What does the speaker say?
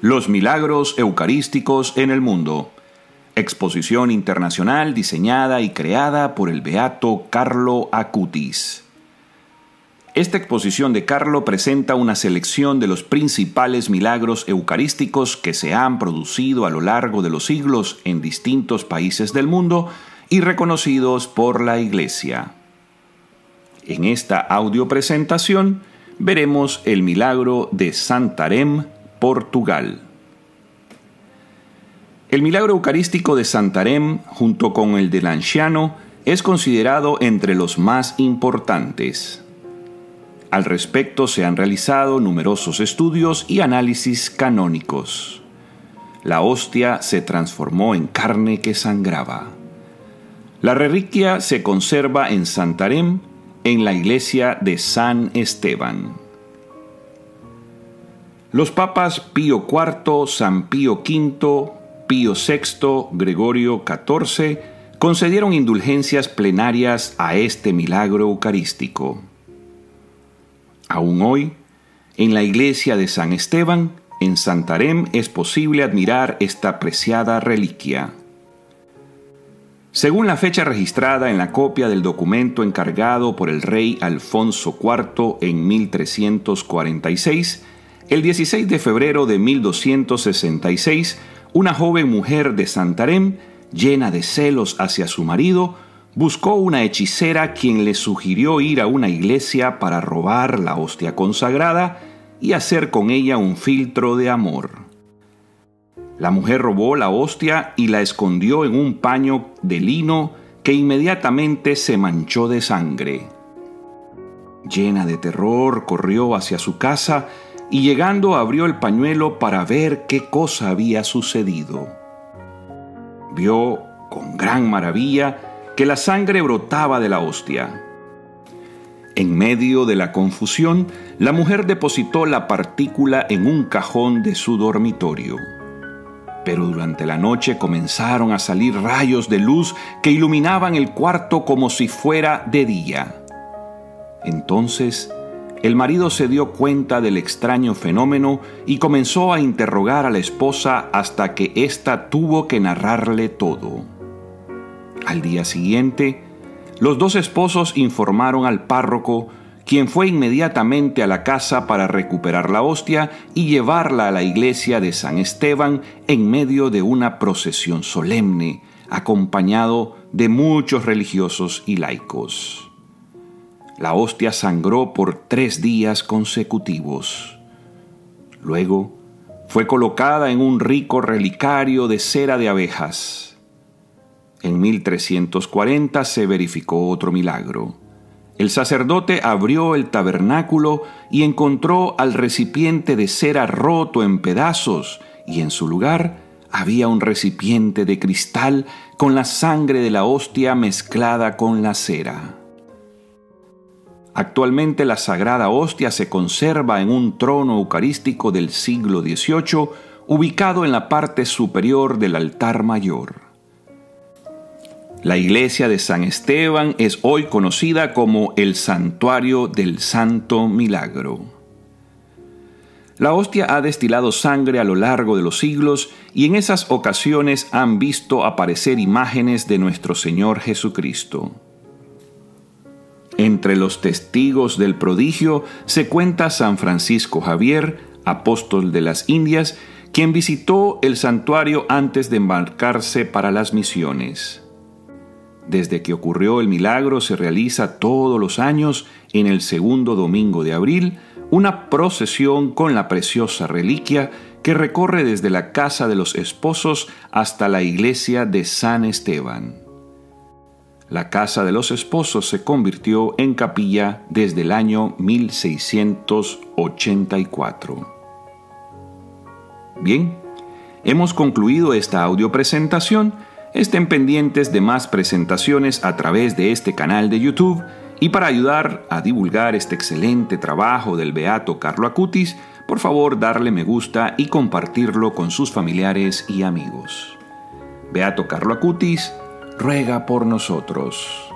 Los milagros eucarísticos en el mundo. Exposición internacional diseñada y creada por el beato Carlo Acutis. Esta exposición de Carlo presenta una selección de los principales milagros eucarísticos que se han producido a lo largo de los siglos en distintos países del mundo y reconocidos por la Iglesia. En esta audio presentación veremos el milagro de Santarém, Portugal. El milagro eucarístico de Santarém, junto con el de Lanciano, es considerado entre los más importantes. Al respecto se han realizado numerosos estudios y análisis canónicos. La hostia se transformó en carne que sangraba. La reliquia se conserva en Santarém, en la iglesia de San Esteban. Los papas Pío IV, San Pío V, Pío VI, Gregorio XIV concedieron indulgencias plenarias a este milagro eucarístico. Aún hoy, en la iglesia de San Esteban, en Santarém, es posible admirar esta preciada reliquia. Según la fecha registrada en la copia del documento encargado por el rey Alfonso IV en 1346, el 16 de febrero de 1266, una joven mujer de Santarém, llena de celos hacia su marido, buscó una hechicera quien le sugirió ir a una iglesia para robar la hostia consagrada y hacer con ella un filtro de amor. La mujer robó la hostia y la escondió en un paño de lino que inmediatamente se manchó de sangre. Llena de terror, corrió hacia su casa y llegando abrió el pañuelo para ver qué cosa había sucedido. Vio con gran maravilla que la sangre brotaba de la hostia. En medio de la confusión, la mujer depositó la partícula en un cajón de su dormitorio. Pero durante la noche comenzaron a salir rayos de luz que iluminaban el cuarto como si fuera de día. Entonces el marido se dio cuenta del extraño fenómeno y comenzó a interrogar a la esposa hasta que ésta tuvo que narrarle todo. Al día siguiente, los dos esposos informaron al párroco, quien fue inmediatamente a la casa para recuperar la hostia y llevarla a la iglesia de San Esteban en medio de una procesión solemne, acompañado de muchos religiosos y laicos. La hostia sangró por tres días consecutivos. Luego fue colocada en un rico relicario de cera de abejas. En 1340 se verificó otro milagro. El sacerdote abrió el tabernáculo y encontró al recipiente de cera roto en pedazos y en su lugar había un recipiente de cristal con la sangre de la hostia mezclada con la cera. Actualmente la Sagrada Hostia se conserva en un trono eucarístico del siglo XVIII ubicado en la parte superior del altar mayor. La iglesia de San Esteban es hoy conocida como el Santuario del Santo Milagro. La hostia ha destilado sangre a lo largo de los siglos y en esas ocasiones han visto aparecer imágenes de nuestro Señor Jesucristo. Entre los testigos del prodigio se cuenta San Francisco Javier, apóstol de las Indias, quien visitó el santuario antes de embarcarse para las misiones. Desde que ocurrió el milagro se realiza todos los años, en el segundo domingo de abril, una procesión con la preciosa reliquia que recorre desde la casa de los esposos hasta la iglesia de San Esteban. La casa de los esposos se convirtió en capilla desde el año 1684. Bien, hemos concluido esta audio presentación. Estén pendientes de más presentaciones a través de este canal de YouTube y para ayudar a divulgar este excelente trabajo del Beato Carlo Acutis, por favor darle me gusta y compartirlo con sus familiares y amigos. Beato Carlo Acutis, ruega por nosotros.